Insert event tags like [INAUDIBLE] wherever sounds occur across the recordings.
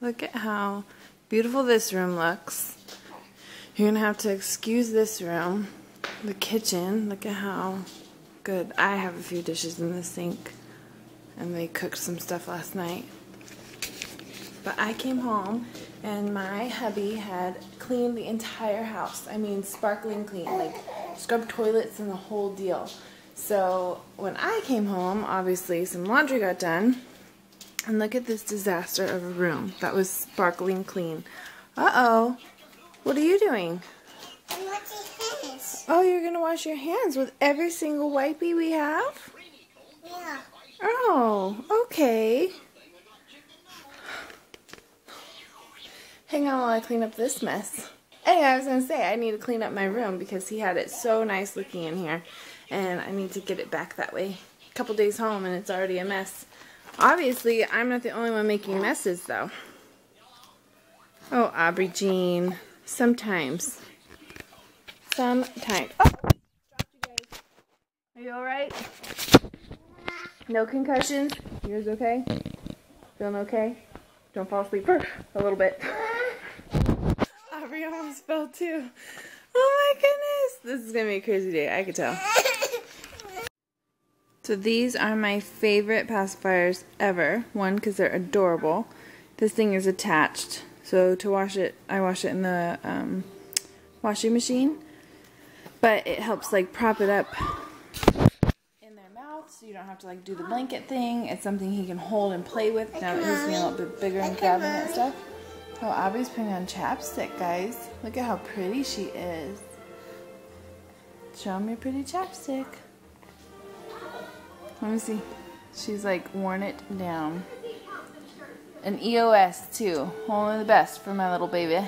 look at how beautiful this room looks. You're gonna have to excuse this room. The kitchen, look at how good. I have a few dishes in the sink and they cooked some stuff last night. But I came home and my hubby had cleaned the entire house. I mean sparkling clean, like scrubbed toilets and the whole deal. So when I came home, obviously some laundry got done. And look at this disaster of a room that was sparkling clean. Uh-oh. What are you doing? I'm washing hands. Oh, you're going to wash your hands with every single wipey we have? Yeah. Oh, okay. Hang on while I clean up this mess. Anyway, I was going to say, I need to clean up my room because he had it so nice looking in here. And I need to get it back that way. A couple days home and it's already a mess. Obviously, I'm not the only one making messes, though. Oh, Aubrie Jean. Sometimes. Sometimes. Oh! Are you alright? No concussions? Yours okay? Feeling okay? Don't fall asleep for a little bit. [LAUGHS] Aubrie almost fell too. Oh my goodness! This is gonna be a crazy day, I could tell. So these are my favorite pacifiers ever. One, because they're adorable. This thing is attached. So to wash it, I wash it in the um, washing machine. But it helps like prop it up in their mouth so you don't have to like do the blanket thing. It's something he can hold and play with now that he's getting a little bit bigger and grabbing that stuff. Oh, Abby's putting on chapstick, guys. Look at how pretty she is. Show me your pretty chapstick. Let me see. She's like worn it down. An EOS too. Only the best for my little baby.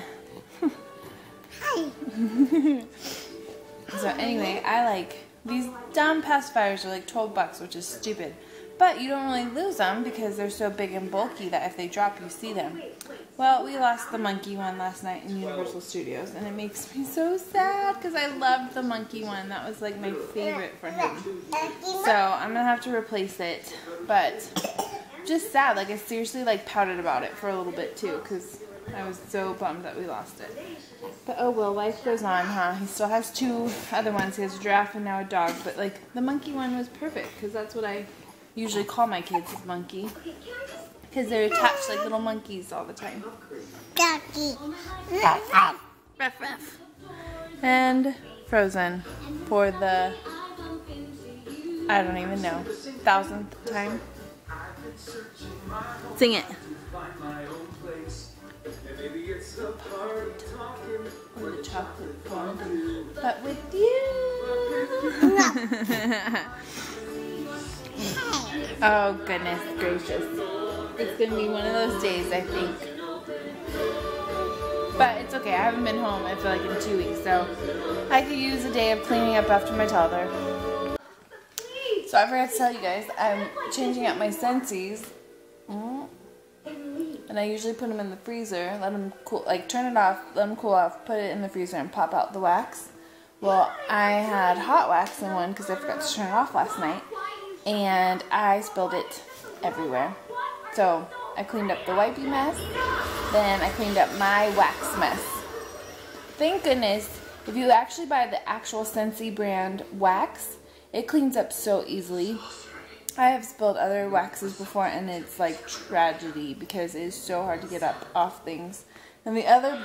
Hi. [LAUGHS] So anyway, I like these dumb pacifiers are like 12 bucks, which is stupid. But you don't really lose them because they're so big and bulky that if they drop, you see them. Well, we lost the monkey one last night in Universal Studios, and it makes me so sad because I loved the monkey one. That was like my favorite for him. So I'm gonna have to replace it, but just sad. Like I seriously like pouted about it for a little bit too because I was so bummed that we lost it. But oh well, life goes on, huh? He still has two other ones. He has a giraffe and now a dog. But like the monkey one was perfect because that's what I usually call my kids is monkey because they're attached like little monkeys all the time. Ducky. Ruff, ruff. And Frozen for the I don't even know thousandth time. Sing it. With the chocolate fondue, but with you. [LAUGHS] [LAUGHS] oh goodness gracious! It's gonna be one of those days, I think. But it's okay. I haven't been home. I feel like in two weeks, so I could use a day of cleaning up after my toddler. So I forgot to tell you guys, I'm changing out my Scentsy's. Mm. And I usually put them in the freezer, let them cool, like turn it off, let them cool off, put it in the freezer and pop out the wax. Well, I had hot wax in one because I forgot to turn it off last night. And I spilled it everywhere. So I cleaned up the wipey mess. Then I cleaned up my wax mess. Thank goodness, if you actually buy the actual Scentsy brand wax, it cleans up so easily. I have spilled other waxes before and it's like tragedy because it is so hard to get up off things. And the other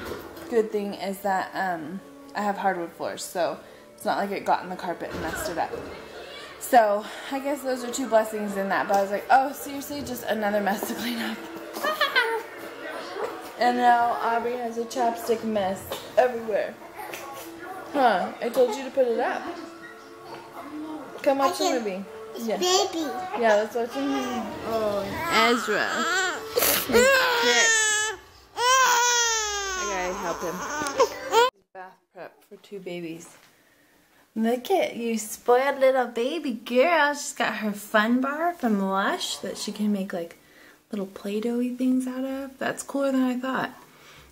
good thing is that um, I have hardwood floors, so it's not like it got in the carpet and messed it up. So I guess those are two blessings in that. But I was like, oh, seriously, just another mess to clean up. [LAUGHS] and now Aubrie has a chapstick mess everywhere. Huh? I told you to put it up. Come watch the can- movie. Yeah. baby. Yeah, let's watch the movie. Oh, Ezra. I gotta help him. [LAUGHS] Bath prep for two babies. Look at you spoiled little baby girl. She's got her fun bar from Lush that she can make like little Play-Doh-y things out of. That's cooler than I thought.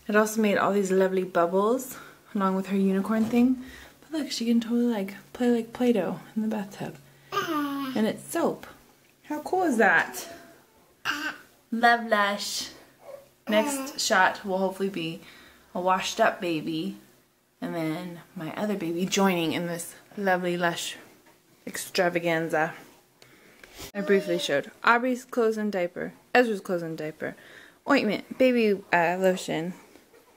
It also made all these lovely bubbles along with her unicorn thing. But look, she can totally like play like Play-Doh in the bathtub. And it's soap. How cool is that? Love Lush. Next mm. shot will hopefully be a washed up baby and then my other baby joining in this lovely lush extravaganza. I briefly showed Aubrie's clothes and diaper, Ezra's clothes and diaper, ointment, baby uh, lotion,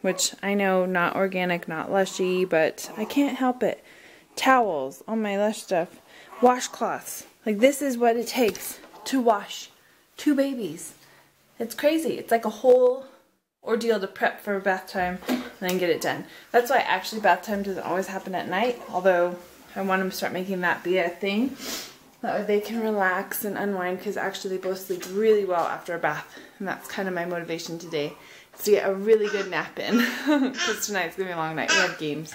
which I know not organic, not lushy, but I can't help it. Towels, all my lush stuff, washcloths. Like this is what it takes to wash two babies. It's crazy. It's like a whole ordeal to prep for bath time and then get it done. That's why actually bath time doesn't always happen at night, although I want to start making that be a thing. That way they can relax and unwind because actually they both sleep really well after a bath. And that's kind of my motivation today, is to get a really good nap in. [LAUGHS] Because tonight's going to be a long night. We have games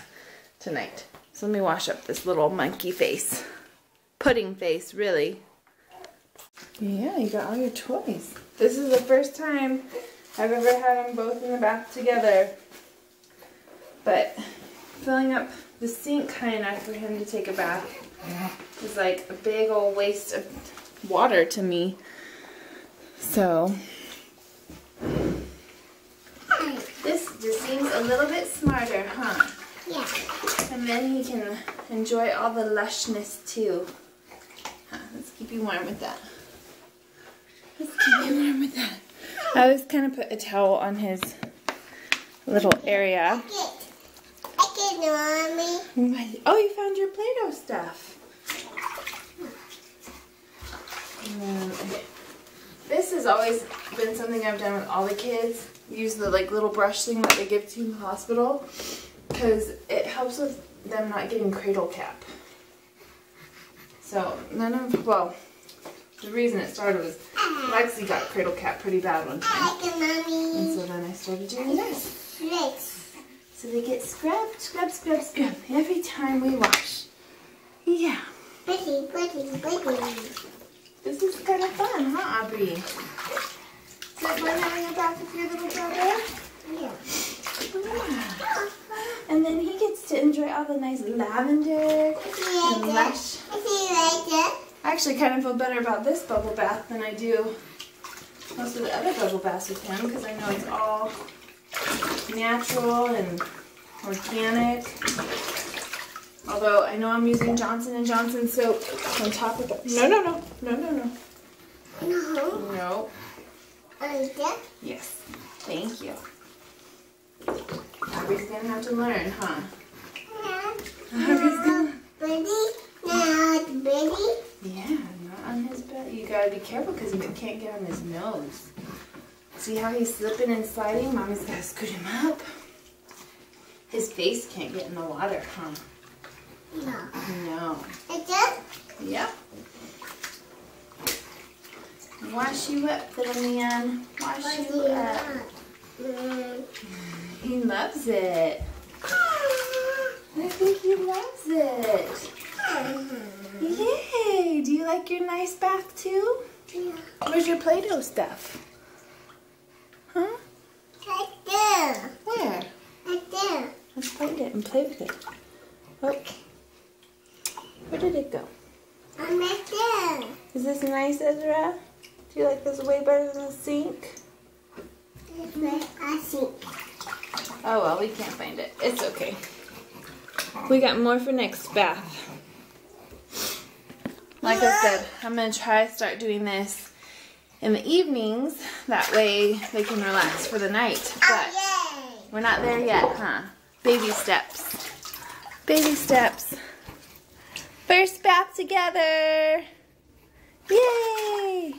tonight. So let me wash up this little monkey face. Pudding face, really. Yeah, you got all your toys. This is the first time I've ever had them both in the bath together. But filling up the sink high enough for him to take a bath is like a big old waste of water to me. So, this just seems a little bit smarter, huh? Yeah. And then he can enjoy all the lushness too. Huh, let's keep you warm with that. Let's keep you warm with that. I always kind of put a towel on his little area. I get mommy. Oh, you found your Play-Doh stuff. Um, this has always been something I've done with all the kids. Use the like little brush thing that they give to you in the hospital because it helps with them not getting cradle cap. So none of well, the reason it started was Lexi got cradle cap pretty bad one time, I get mommy. and so then I started doing this. So they get scrubbed, scrub, scrub, scrub every time we wash. Yeah, Pretty, pretty, pretty. this is kind of fun, huh, Aubrie? Is it fun having a bath with your little brother? Yeah. Yeah. And then he gets to enjoy all the nice lavender and lush. See you later. I actually kind of feel better about this bubble bath than I do most of the other bubble baths with him because I know it's all natural and organic. Although I know I'm using Johnson and Johnson soap on top of it. No, no, no, no, no, no. No. No. Later. Yes. Thank you. Abby's gonna have to learn, huh? Abby's gonna. Buddy. Now, buddy. Yeah, not on his belly. You gotta be careful because he can't get on his nose. See how he's slipping and sliding? Mommy's gotta scoot him up. His face can't get in the water, huh? No. No. Later. Yep. Wash you up, little man. Wash you up. He loves it. [GASPS] I think he loves it. [LAUGHS] Yay! Do you like your nice bath too? Yeah. Where's your Play-Doh stuff? Huh? Right there. Where? Right there. Let's find it and play with it. Oh. Where did it go? I'm right there. Is this nice, Ezra? Do you like this way better than the sink? It's I think. Oh well, we can't find it. It's okay. We got more for next bath. Like I said, I'm try to start doing this in the evenings. That way they can relax for the night. But we're not there yet, huh? Baby steps. Baby steps. First bath together. Yay!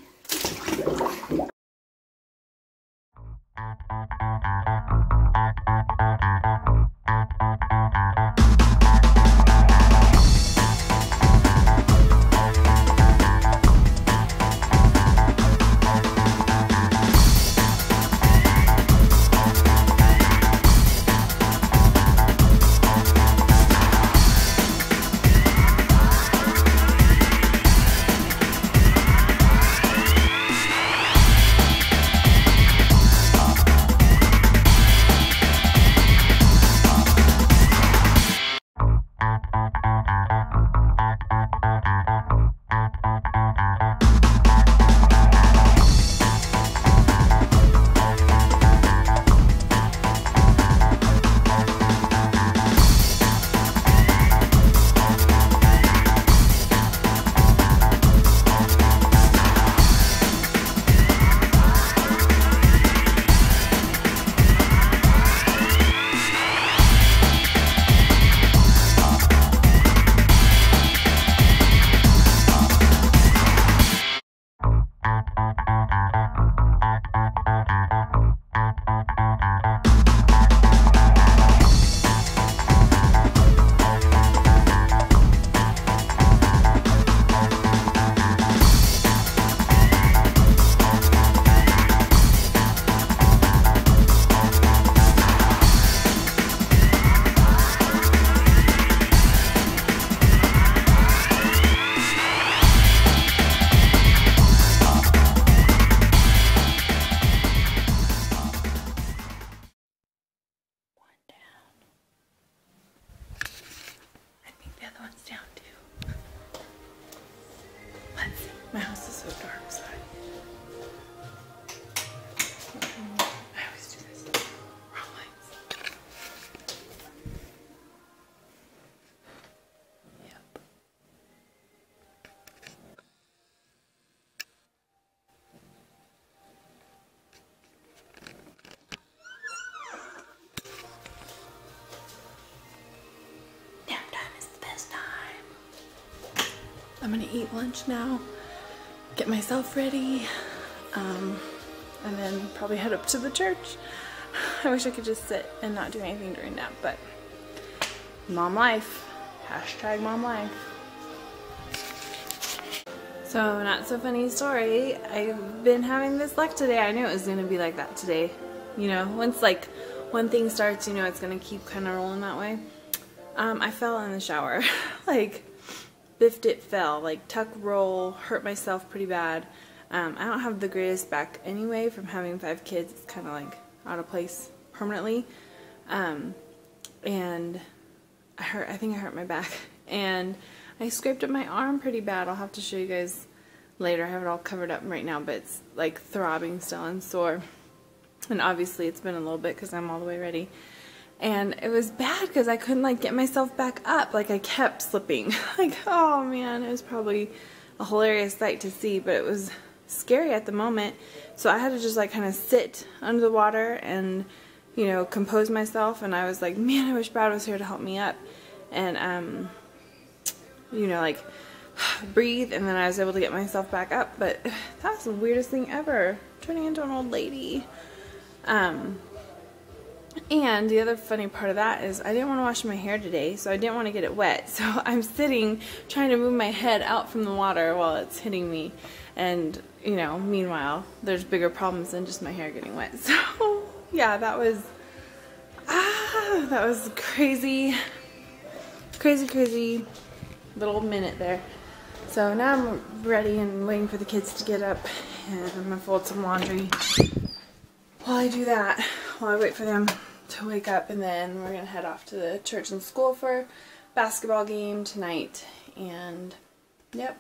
I'm gonna eat lunch now, get myself ready, um, and then probably head up to the church. I wish I could just sit and not do anything during that, but mom life. Hashtag mom life. So, not so funny story. I've been having this luck today. I knew it was going to be like that today. You know, once like one thing starts, you know it's going to keep kind of rolling that way. Um, I fell in the shower. [LAUGHS] like, biffed it fell. Like, tuck roll, hurt myself pretty bad. Um, I don't have the greatest back anyway from having five kids. It's kind of like out of place permanently. Um, and I hurt, I think I hurt my back. [LAUGHS] And I scraped up my arm pretty bad. I'll have to show you guys later. I have it all covered up right now, but it's like throbbing still and sore. And obviously it's been a little bit because I'm all the way ready. And it was bad because I couldn't like get myself back up. Like I kept slipping. [LAUGHS] like, oh man, it was probably a hilarious sight to see, but it was scary at the moment. So I had to just like kind of sit under the water and, you know, compose myself. And I was like, man, I wish Brad was here to help me up. And, um, you know, like [SIGHS] breathe. And then I was able to get myself back up. But [SIGHS] that was the weirdest thing ever. Turning into an old lady. Um, and the other funny part of that is I didn't want to wash my hair today, so I didn't want to get it wet. [LAUGHS] So I'm sitting trying to move my head out from the water while it's hitting me. And, you know, meanwhile, there's bigger problems than just my hair getting wet. [LAUGHS] So, yeah, that was, ah, that was crazy, crazy, crazy little minute there. So now I'm ready and waiting for the kids to get up and I'm gonna fold some laundry while I do that, while I wait for them to wake up and then we're gonna head off to the church and school for basketball game tonight and yep.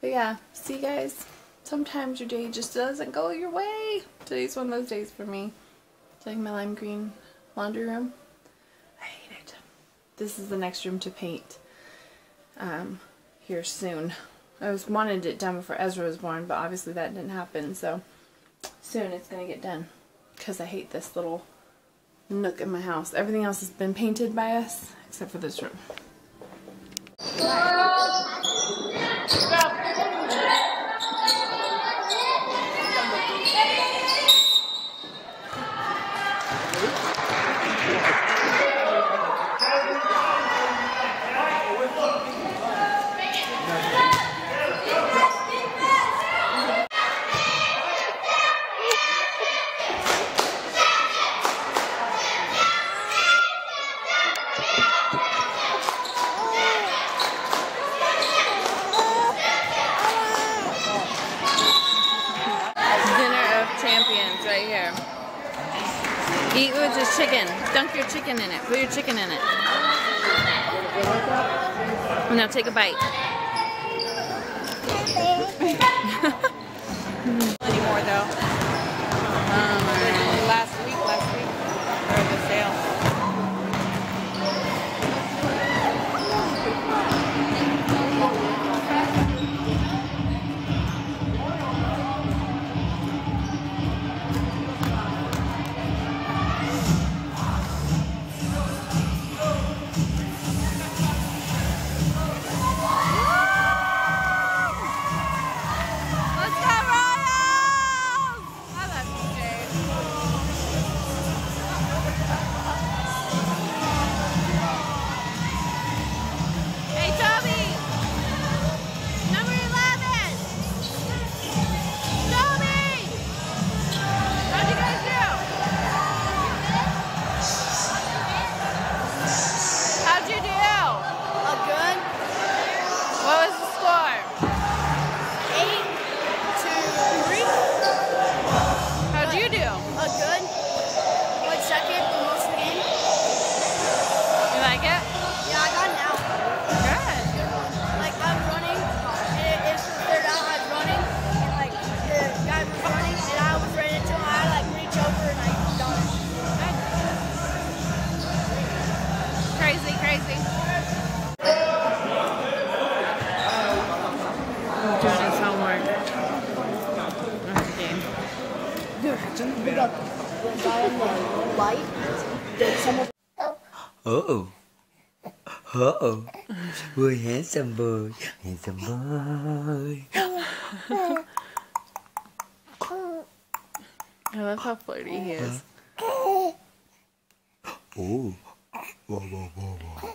But yeah see you guys sometimes your day just doesn't go your way. Today's one of those days for me. It's like my lime green laundry room. I hate it. This is the next room to paint um, here soon. I was wanted it done before Ezra was born but obviously that didn't happen so soon it's gonna get done because I hate this little nook in my house. Everything else has been painted by us except for this room. Eat with the chicken. Dunk your chicken in it. Put your chicken in it. Now take a bite. Oh. Uh-oh. Boy, handsome boy. Handsome boy. I love how flirty he is. Oh. Whoa, whoa, whoa, whoa.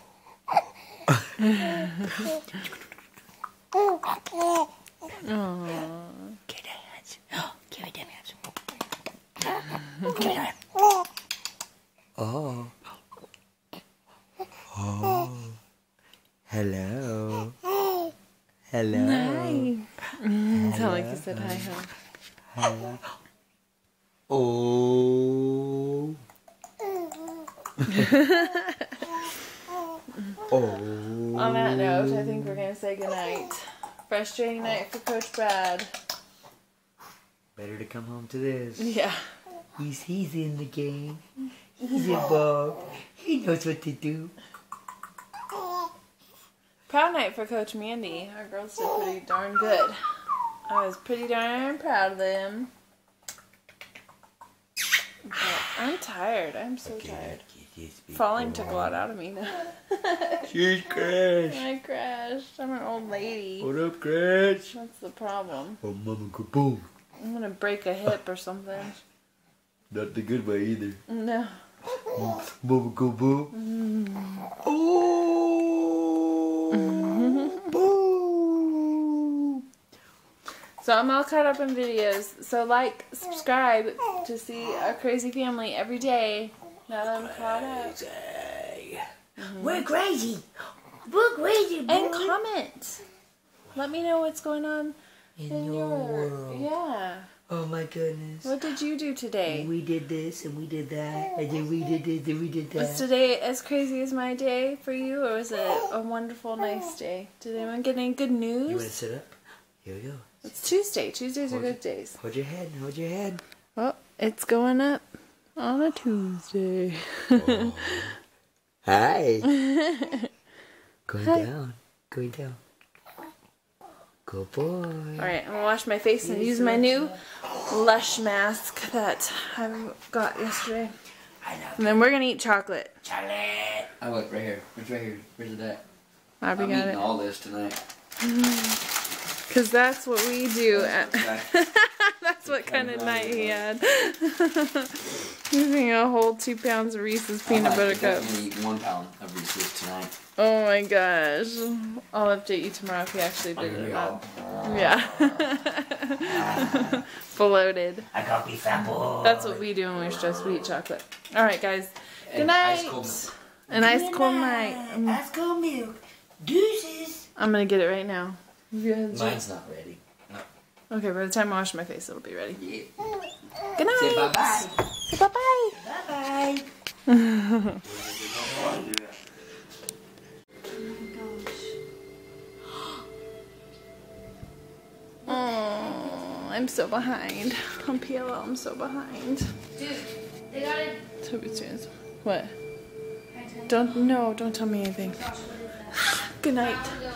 Aww. Give it hands. Give it hands. Give it hands. Oh. Oh. Hello. Hello. Hi. Mm, sound like you said hi, huh? Hello. Oh. [LAUGHS] oh. On that note, I think we're gonna say goodnight. Frustrating night for Coach Brad. Better to come home to this. Yeah. He's he's in the game. He's involved. He knows what to do. Proud night for Coach Mandy. Our girls did pretty darn good. I was pretty darn proud of them. But I'm tired. I'm so tired. Falling took a lot out of me now. [LAUGHS] She's Crash. I crashed. I'm an old lady. What up, Crash? That's the problem. Oh, Mama Kaboom. I'm gonna break a hip or something. [LAUGHS] Not the good way either. No. Mama Kaboom. Oh. So I'm all caught up in videos. So like, subscribe to see our crazy family every day. Now that I'm caught up. Mm-hmm. We're crazy. We're crazy, boy. And comment. Let me know what's going on in in your your world. yeah. Oh my goodness. What did you do today? We did this and we did that, and then we did this and we did that. Was today as crazy as my day for you, or was it a wonderful, nice day? Did anyone get any good news? You want to sit up? Here we go. It's Tuesday. Tuesdays are good it. days. Hold your head. Hold your head. Well, it's going up on a Tuesday. Oh. Hi. [LAUGHS] Going Hi. down. Going down. Good boy. All right, I'm gonna wash my face and use my new Lush mask that I got yesterday. And then we're gonna eat chocolate. chocolate. Oh, I look right here. It's right here. Where's it at? Bobby I'm got eating it. all this tonight. [LAUGHS] Cause that's what we do. That's what kind of night he had. [LAUGHS] Using a whole two pounds of Reese's peanut butter cups. eat one pound of Reese's tonight. Oh my gosh. I'll update you tomorrow if he actually did it not. Yeah. [LAUGHS] [LAUGHS] Bloated. I got me fat boy. That's what we do when we're stressed. We eat chocolate. All right, guys. Good night. An ice cold night. Ice cold milk. Deuces. I'm gonna get it right now. Good. Mine's not ready. Okay, by the time I wash my face, it'll be ready. Yeah. Good night. Say bye bye. Bye bye. Bye bye. Oh, I'm so behind. On PLL, I'm so behind. Dude, they got it. Toby Tunes. What? Don't no, don't tell me anything. Good night. Go